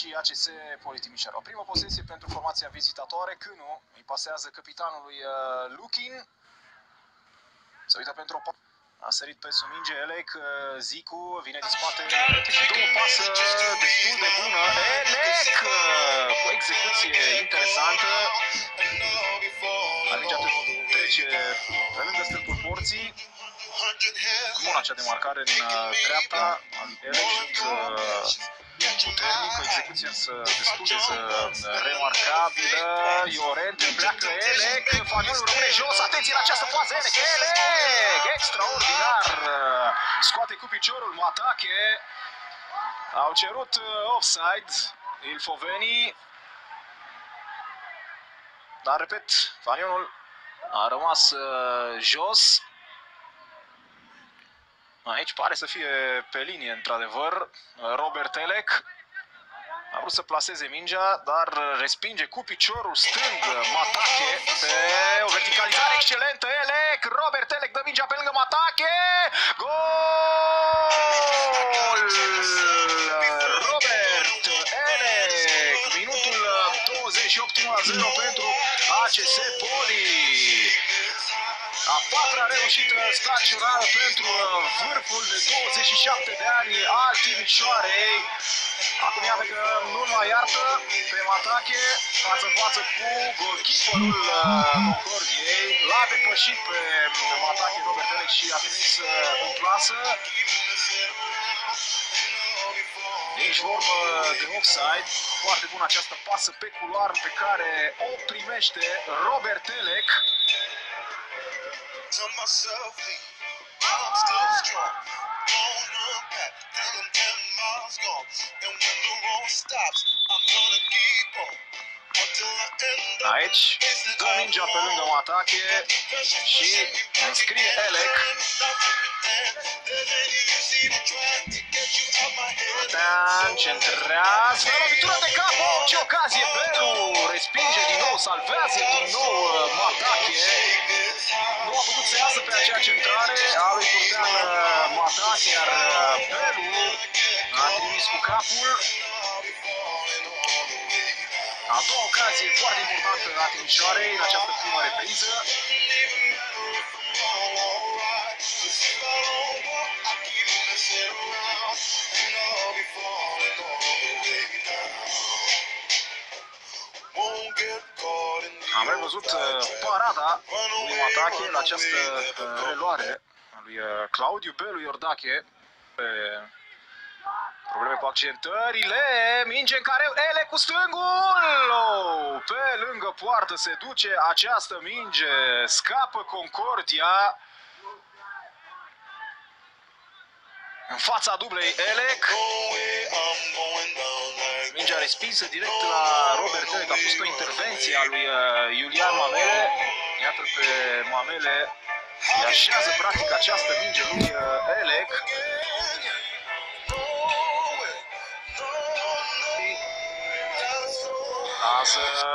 și ACS Poli Timișoara. O primă posesie pentru formația vizitatoare. Cânu îi pasează capitanului uh, Lukin. Se uită pentru o a sărit pe minge Elec, uh, Zicu vine din spate, două pasă destul de bună, Elec uh, cu execuție interesantă, la mingea trece pe lângă stâlpul porții, Bun acea demarcare în uh, dreapta, Elec șut puternic, o execuție însă destul de remarcabilă. Iorent pleacă Elec, Faniolul rămâne jos, atenție la această fază, Elec, Elec, extraordinar, scoate cu piciorul Matache, au cerut uh, offside, Ilfoveni, dar repet, Fanionul a rămas uh, jos, Aici pare să fie pe linie, într-adevăr, Robert Elec. A vrut să placeze mingea, dar respinge cu piciorul stâng Matache pe o verticalizare excelentă. Elec, Robert Elec dă mingea pe lângă Matache. Gol! Robert Elec, minutul 28 0 pentru ACS Poli. A patra reușită staționară pentru uh, vârful de 27 de ani al Timișoarei. Acum iată că nu mai iartă pe Matache, față în față cu golkeeperul uh, Concordiei. L-a depășit pe Matache Robert Elec și a trimis uh, în plasă. Nici vorbă de offside. Foarte bună această pasă pe culoar pe care o primește Robert Elec tell myself, hey, I'm still strong. On back, till I'm 10 miles gone. And when the road stops, I'm gonna keep on. Aici dă mingea pe lângă o atache și înscrie Elec. Dan centrează, a trimis cu capul. A doua ocazie foarte importantă a Timișoarei în această primă repriză. Am revăzut uh, parada lui Matache la această uh, reluare a lui uh, Claudiu Belu Iordache pe Probleme cu accentările, minge în care ele cu stângul! Oh, pe lângă poartă se duce această minge, scapă Concordia. În fața dublei Elec. Mingea respinsă direct la Robert Elec. A fost o intervenție a lui uh, Iulian Mamele. Iată pe Mamele. Îi așează practic această minge lungă. Classic